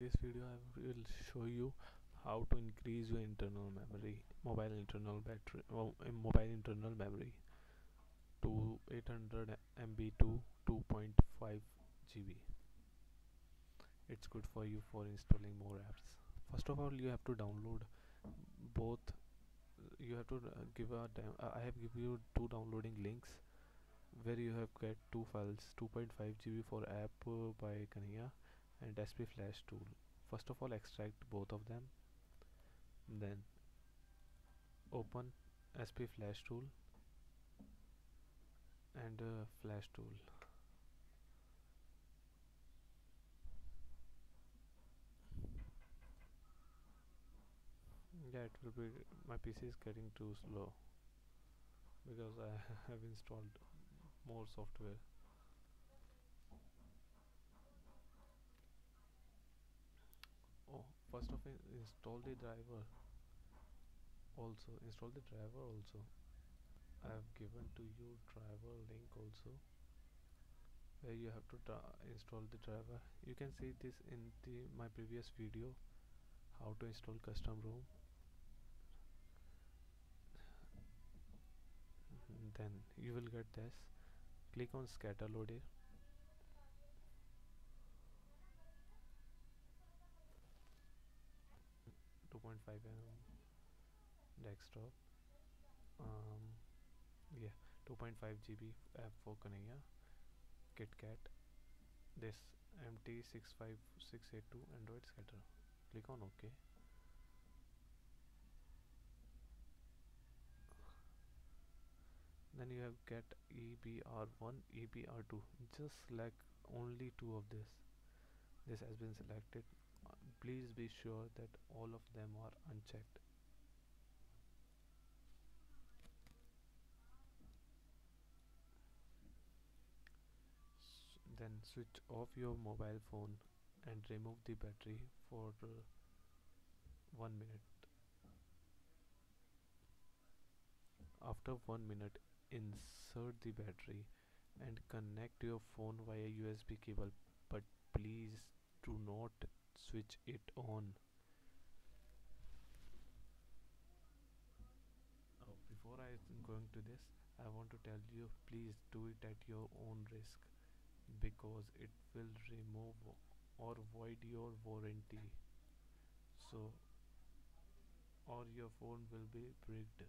this video I will show you how to increase your internal memory mobile internal battery oh, mobile internal memory to 800 MB to 2.5 GB it's good for you for installing more apps. First of all you have to download both you have to uh, give a uh, I have given you two downloading links where you have get two files 2.5 GB for app uh, by Kanhiya and SP flash tool. First of all extract both of them. Then open SP flash tool and uh, flash tool. Yeah it will be my PC is getting too slow because I have installed more software oh first of all install the driver also. Install the driver also. I have given to you driver link also where you have to install the driver. You can see this in the my previous video how to install custom ROM. Then you will get this. Click on scatter loader 2.5 mm desktop. Um, yeah 2.5 GB app for Kanhiya KitKat. This MT6582 Android scatter. Click on OK. Then you have get EBR1 EBR2 just select only two of this. This has been selected please be sure that all of them are unchecked. Then switch off your mobile phone and remove the battery for uh, one minute. After one minute insert the battery and connect your phone via USB cable but please do not switch it on. Oh, before I am going to this I want to tell you please do it at your own risk because it will remove or void your warranty. So or your phone will be bricked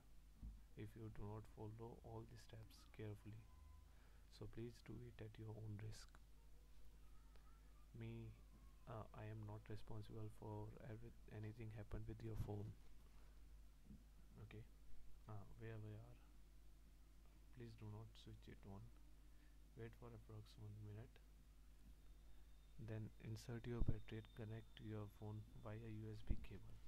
if you do not follow all the steps carefully. So please do it at your own risk. Me uh, I am not responsible for anything happened with your phone. Okay? Uh, where we are. Please do not switch it on. Wait for approx one minute. Then insert your battery connect your phone via USB cable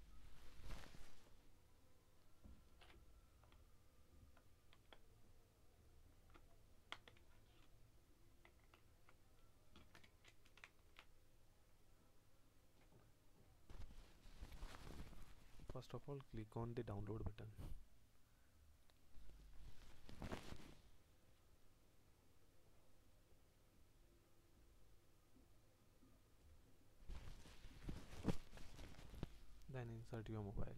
first of all click on the download button. Then insert your mobile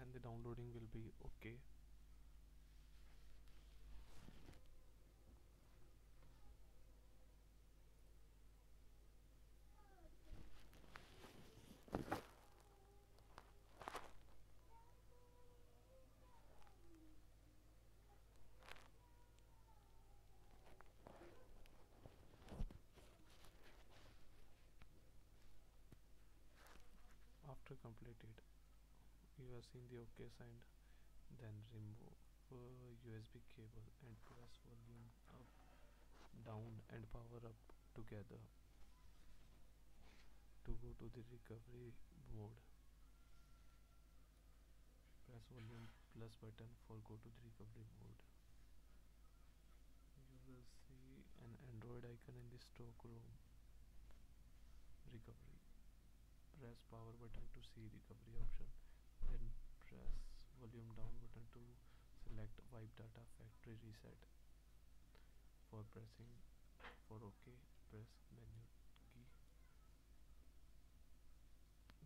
and the downloading will be okay. After completed you have seen the OK sign then remove uh, USB cable and press volume up down and power up together to go to the recovery mode press volume plus button for go to the recovery mode you will see an Android Android icon in the stock ROM. Recovery. Press power button to see recovery option. Then press volume down button to select wipe data factory reset. For pressing for OK, press menu key.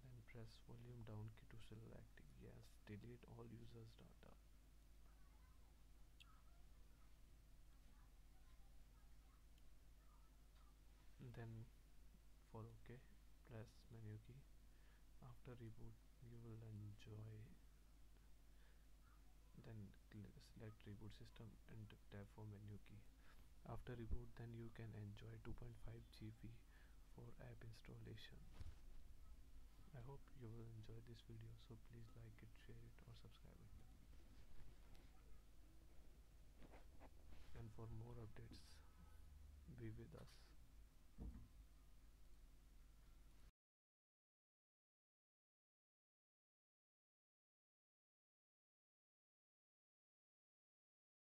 Then press volume down key to select yes. Delete all users data. then for ok press menu key after reboot you will enjoy then select reboot system and tap for menu key. After reboot then you can enjoy 2.5 GB for app installation. I hope you will enjoy this video so please like it share it or subscribe it. And for more updates be with us